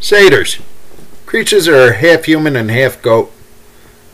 Satyrs. Creatures are half human and half goat.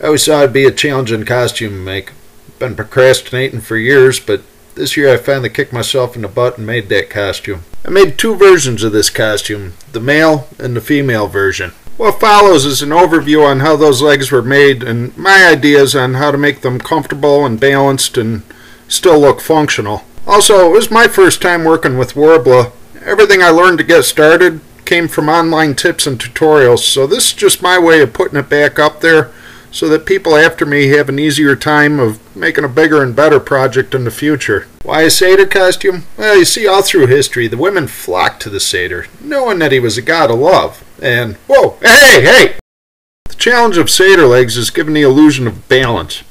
I always thought it'd be a challenging costume to make. Been procrastinating for years, but this year I finally kicked myself in the butt and made that costume. I made two versions of this costume, the male and the female version. What follows is an overview on how those legs were made and my ideas on how to make them comfortable and balanced and still look functional. Also, it was my first time working with Worbla. Everything I learned to get started came from online tips and tutorials, so this is just my way of putting it back up there so that people after me have an easier time of making a bigger and better project in the future. Why a satyr costume? Well, you see, all through history, the women flocked to the satyr, knowing that he was a god of love. And, whoa, hey, hey! The challenge of satyr legs is giving the illusion of balance.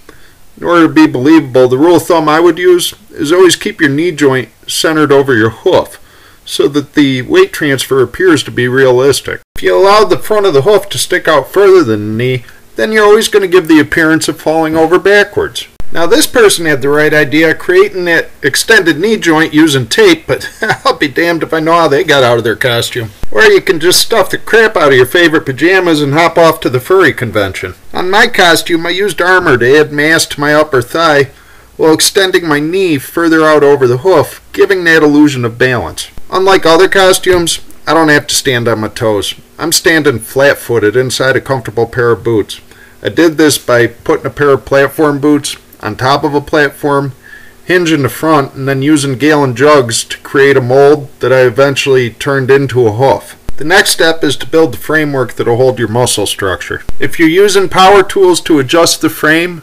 In order to be believable, the rule of thumb I would use is always keep your knee joint centered over your hoof so that the weight transfer appears to be realistic. If you allow the front of the hoof to stick out further than the knee, then you're always going to give the appearance of falling over backwards. Now this person had the right idea creating that extended knee joint using tape, but I'll be damned if I know how they got out of their costume. Or you can just stuff the crap out of your favorite pajamas and hop off to the furry convention. On my costume I used armor to add mass to my upper thigh while extending my knee further out over the hoof, giving that illusion of balance. Unlike other costumes, I don't have to stand on my toes. I'm standing flat-footed inside a comfortable pair of boots. I did this by putting a pair of platform boots on top of a platform, hinge in the front, and then using gallon jugs to create a mold that I eventually turned into a hoof. The next step is to build the framework that will hold your muscle structure. If you're using power tools to adjust the frame,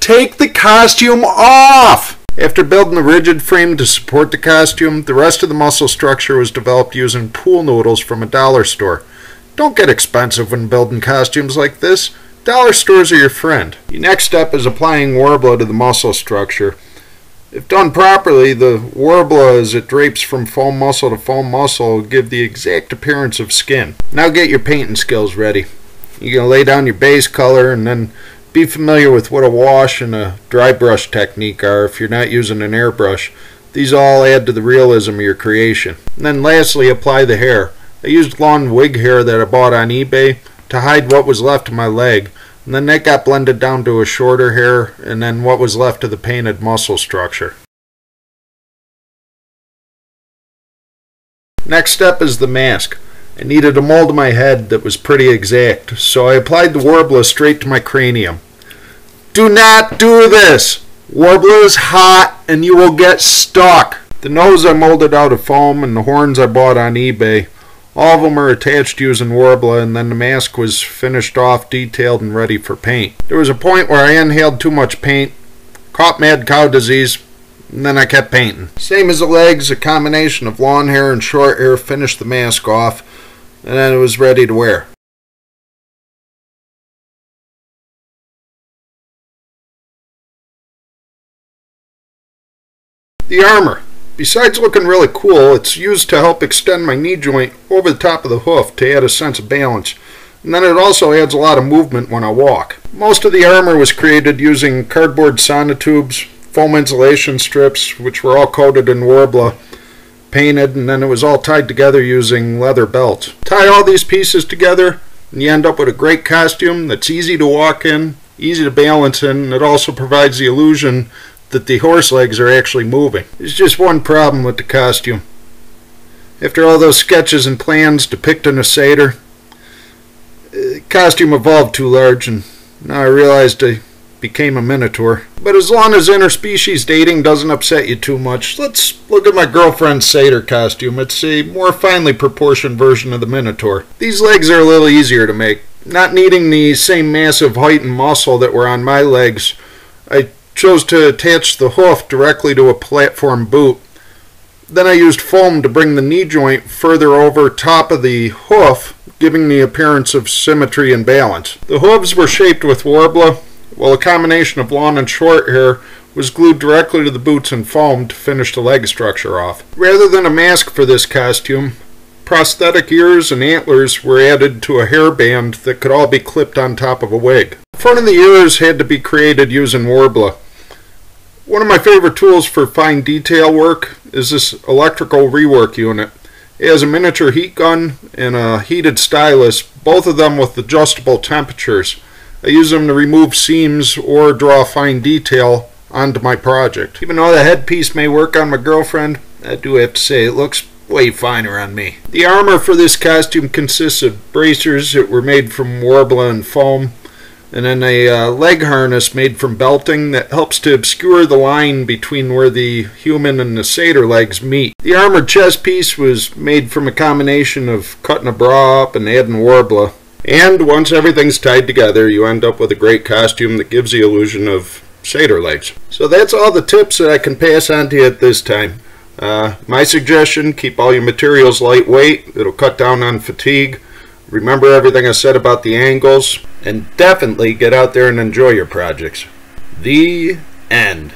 take the costume off! After building the rigid frame to support the costume, the rest of the muscle structure was developed using pool noodles from a dollar store. Don't get expensive when building costumes like this. Dollar stores are your friend. The next step is applying Worbla to the muscle structure. If done properly, the Worbla as it drapes from foam muscle to foam muscle will give the exact appearance of skin. Now get your painting skills ready. You're going to lay down your base color and then be familiar with what a wash and a dry brush technique are if you're not using an airbrush. These all add to the realism of your creation. And then lastly, apply the hair. I used long wig hair that I bought on eBay to hide what was left of my leg. And then that got blended down to a shorter hair and then what was left of the painted muscle structure. Next step is the mask. I needed a mold of my head that was pretty exact, so I applied the Worbla straight to my cranium. Do not do this! Worbla is hot and you will get stuck. The nose I molded out of foam and the horns I bought on eBay. All of them are attached using Worbla and then the mask was finished off, detailed, and ready for paint. There was a point where I inhaled too much paint, caught mad cow disease, and then I kept painting. Same as the legs, a combination of long hair and short hair finished the mask off and then it was ready to wear. The armor. Besides looking really cool, it's used to help extend my knee joint over the top of the hoof to add a sense of balance. And then it also adds a lot of movement when I walk. Most of the armor was created using cardboard sonotubes, foam insulation strips, which were all coated in Worbla, painted, and then it was all tied together using leather belts. Tie all these pieces together, and you end up with a great costume that's easy to walk in, easy to balance in, and it also provides the illusion that the horse legs are actually moving. There's just one problem with the costume. After all those sketches and plans depicting a satyr, the uh, costume evolved too large, and now I realized I became a minotaur. But as long as interspecies dating doesn't upset you too much, let's look at my girlfriend's satyr costume. It's a more finely proportioned version of the minotaur. These legs are a little easier to make. Not needing the same massive height and muscle that were on my legs, I chose to attach the hoof directly to a platform boot. Then I used foam to bring the knee joint further over top of the hoof, giving the appearance of symmetry and balance. The hooves were shaped with Worbla, while a combination of long and short hair was glued directly to the boots and foam to finish the leg structure off. Rather than a mask for this costume, prosthetic ears and antlers were added to a hairband that could all be clipped on top of a wig. The front of the ears had to be created using Worbla. One of my favorite tools for fine detail work is this electrical rework unit. It has a miniature heat gun and a heated stylus, both of them with adjustable temperatures. I use them to remove seams or draw fine detail onto my project. Even though the headpiece may work on my girlfriend, I do have to say it looks way finer on me. The armor for this costume consists of bracers that were made from Worbla and foam, and then a uh, leg harness made from belting that helps to obscure the line between where the human and the satyr legs meet. The armored chest piece was made from a combination of cutting a bra up and adding Worbla. And once everything's tied together, you end up with a great costume that gives the illusion of satyr legs. So that's all the tips that I can pass on to you at this time. Uh, my suggestion, keep all your materials lightweight. It'll cut down on fatigue. Remember everything I said about the angles. And definitely get out there and enjoy your projects. The end.